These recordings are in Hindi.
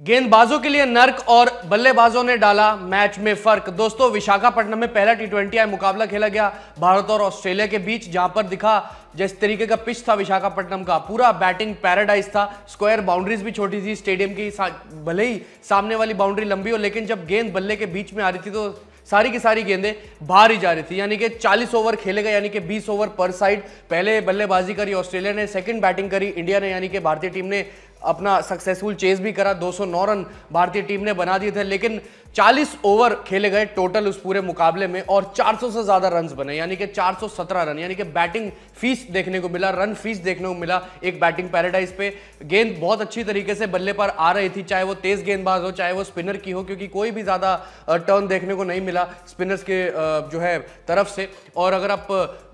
गेंदबाजों के लिए नर्क और बल्लेबाजों ने डाला मैच में फ़र्क। दोस्तों, विशाखापट्टनम में पहला टी ट्वेंटी आई मुकाबला खेला गया। भारत और ऑस्ट्रेलिया के बीच जहाँ पर दिखा जिस तरीके का पिच था विशाखापट्टनम का। पूरा बैटिंग पैराडाइज था। स्क्वायर बाउंड्रीज भी छोटी थी। स्टेडियम की भले ही सामने वाली बाउंड्री लंबी हो, लेकिन जब गेंद बल्ले के बीच में आ रही थी तो सारी की सारी गेंदें बाहर ही जा रही थी। यानी कि 40 ओवर खेले गए, यानी कि 20 ओवर पर साइड। पहले बल्लेबाजी करी ऑस्ट्रेलिया ने, सेकंड बैटिंग करी इंडिया ने, यानी कि भारतीय टीम ने। अपना सक्सेसफुल चेस भी करा 209 रन भारतीय टीम ने बना दिए थे, लेकिन 40 ओवर खेले गए टोटल उस पूरे मुकाबले में और 400 से ज़्यादा रन्स बने, यानी कि 417 रन, यानी कि बैटिंग फ़ीस देखने को मिला रन फ़ीस देखने को मिला एक बैटिंग पैराडाइज पे। गेंद बहुत अच्छी तरीके से बल्ले पर आ रही थी, चाहे वो तेज गेंदबाज हो, चाहे वो स्पिनर की हो, क्योंकि कोई भी ज़्यादा टर्न देखने को नहीं मिला स्पिनर्स के जो है, तरफ़ से। और अगर आप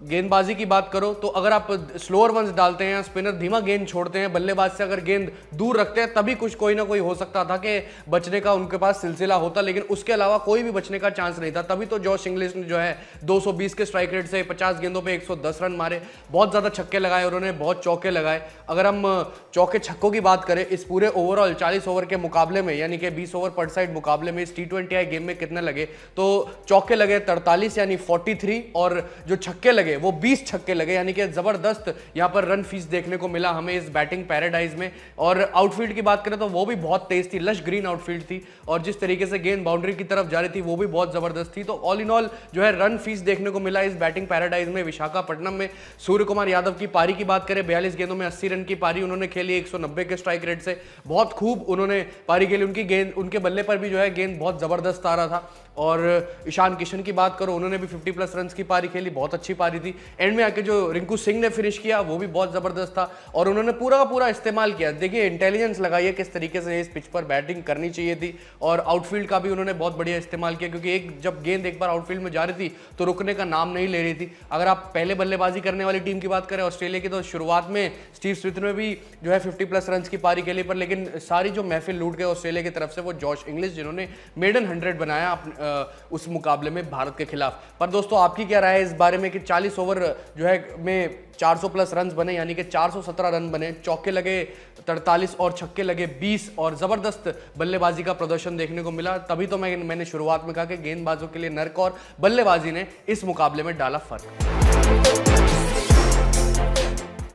गेंदबाजी की बात करो तो अगर आप स्लोअर वंस डालते हैं स्पिनर धीमा गेंद छोड़ते हैं, बल्लेबाज से अगर गेंद दूर रखते हैं, तभी कुछ कोई ना कोई हो सकता था कि बचने का उनके पास सिलसिला होता, लेकिन उसके अलावा कोई भी बचने का चांस नहीं था। तभी तो जॉश इंग्लिश ने जो है 220 के स्ट्राइक रेट से 50 गेंदों पे 110 रन मारे। बहुत ज़्यादा छक्के लगाए उन्होंने, बहुत चौके लगाए। अगर हम चौके छक्कों की बात करें, इस पूरे ओवरऑल 40 ओवर के मुकाबले में, यानी कि 20 ओवर पर साइड मुकाबले में इस टी गेम में कितने लगे? तो चौके लगे तड़तालीस यानी फोर्टी और जो छक्के लगे, वो बीस छक्के लगे। यानी कि ज़बरदस्त यहाँ पर रन फ़ीस देखने को मिला हमें इस बैटिंग पैराडाइज में और आउटफील्ड की बात करें तो वो भी बहुत तेज थी लश ग्रीन आउटफील्ड थी और जिस तरीके से गेंद बाउंड्री की तरफ़ जा रही थी, वो भी बहुत ज़बरदस्त थी। तो ऑल इन ऑल जो है रन फ़ीस देखने को मिला इस बैटिंग पैराडाइज में, विशाखापट्टनम में। सूर्य कुमार यादव की पारी की बात करें, बयालीस गेंदों में अस्सी रन की पारी उन्होंने खेली एक सौ नब्बे के स्ट्राइक रेट से। बहुत खूब उन्होंने पारी खेली, उनकी गेंद, उनके बल्ले पर भी जो है गेंद बहुत ज़बरदस्त आ रहा था। और ईशान किशन की बात करो, उन्होंने भी 50 प्लस रन की पारी खेली, बहुत अच्छी पारी थी। एंड में आके जो रिंकू सिंह ने फिनिश किया, वो भी बहुत ज़बरदस्त था और उन्होंने पूरा का पूरा इस्तेमाल किया। देखिए इंटेलिजेंस लगाइए किस तरीके से इस पिच पर बैटिंग करनी चाहिए थी और आउटफील्ड का भी उन्होंने बहुत बढ़िया इस्तेमाल किया, क्योंकि एक जब गेंद एक बार आउटफील्ड में जा रही थी तो रुकने का नाम नहीं ले रही थी। अगर आप पहले बल्लेबाजी करने वाली टीम की बात करें, ऑस्ट्रेलिया की तो शुरुआत में स्टीव स्मिथ ने भी जो है फिफ्टी प्लस रन की पारी खेली, पर लेकिन सारी जो महफिल लूट गए ऑस्ट्रेलिया की तरफ़ से, वो जॉर्ज इंग्लिश जिन्होंने मेडन हंड्रेड बनाया उस मुकाबले में भारत के खिलाफ। पर दोस्तों, आपकी क्या राय है इस बारे में कि 40 ओवर, जो है, में 400 प्लस रन बने, यानी कि 417 रन बने, चौके लगे 43 और छक्के लगे 20 और ज़बरदस्त बल्लेबाजी का प्रदर्शन देखने को मिला। तभी तो मैं, मैंने शुरुआत में कहा कि गेंदबाजों के लिए नर्क और बल्लेबाजी ने इस मुकाबले में डाला फ़र्क।